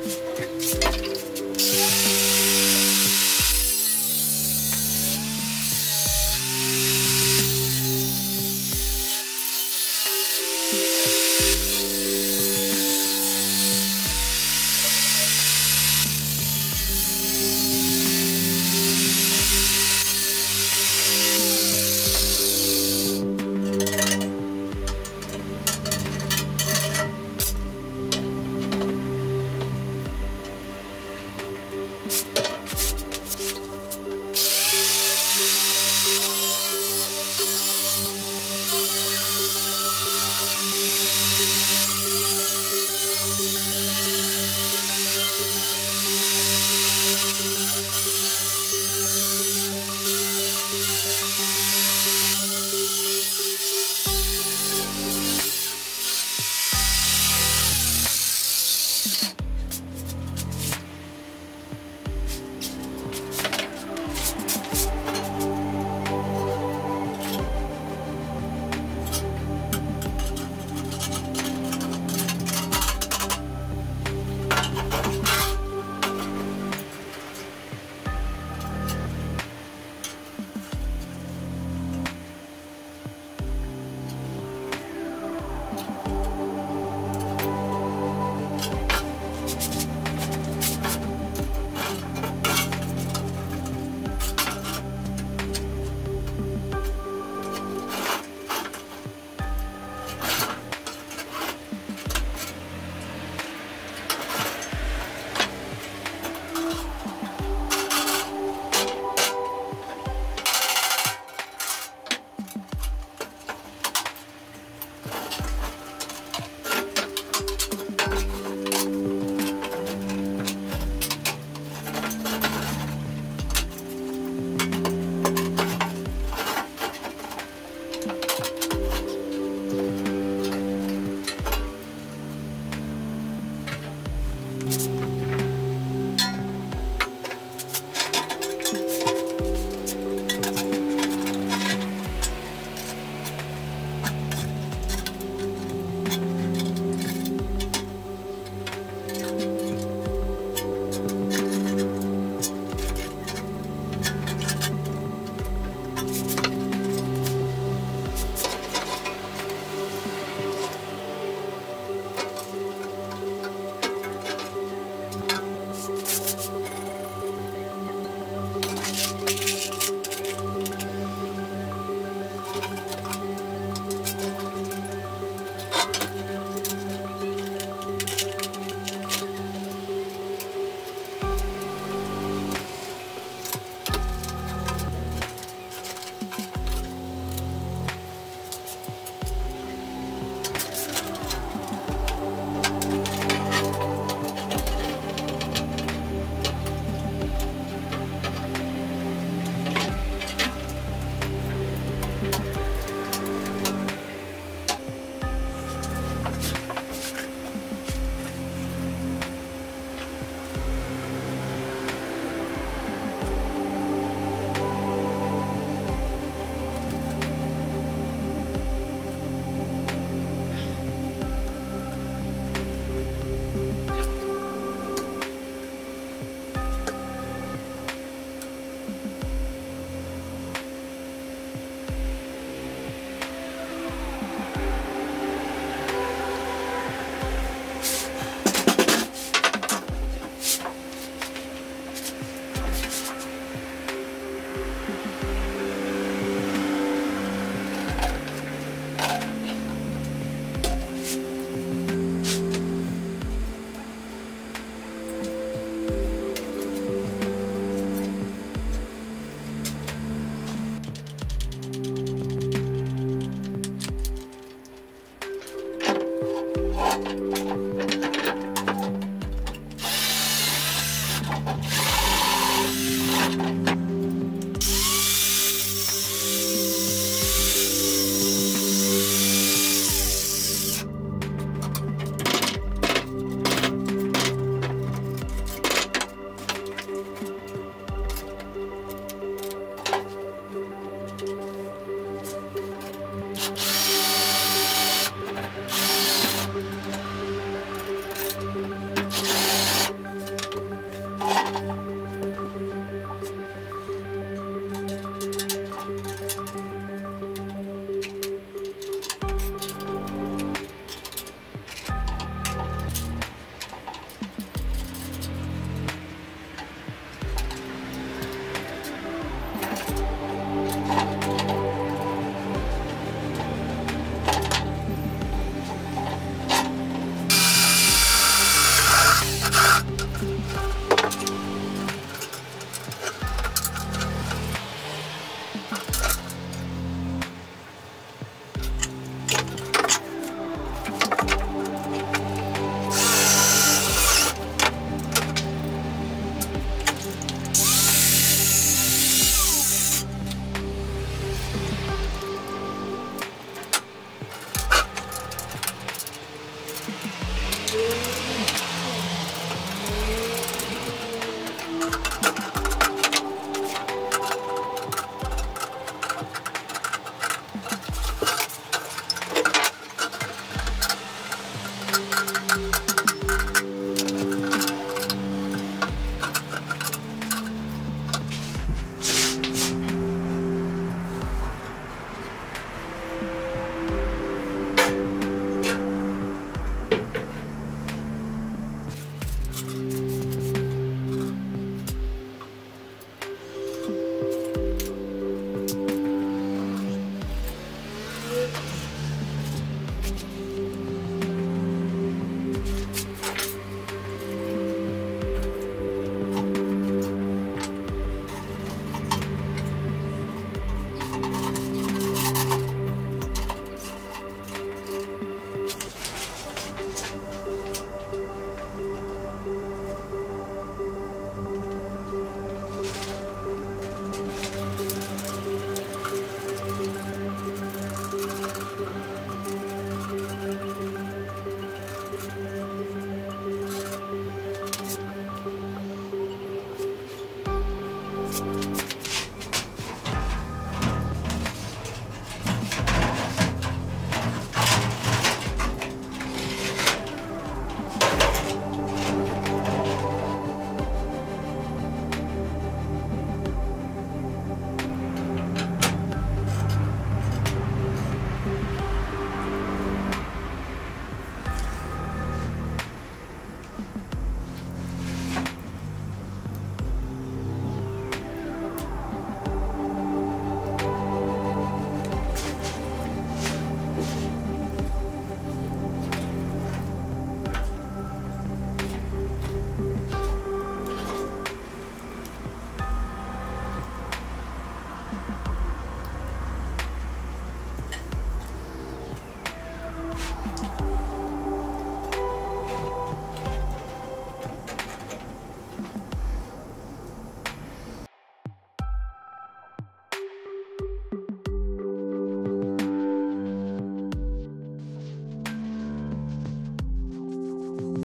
きた!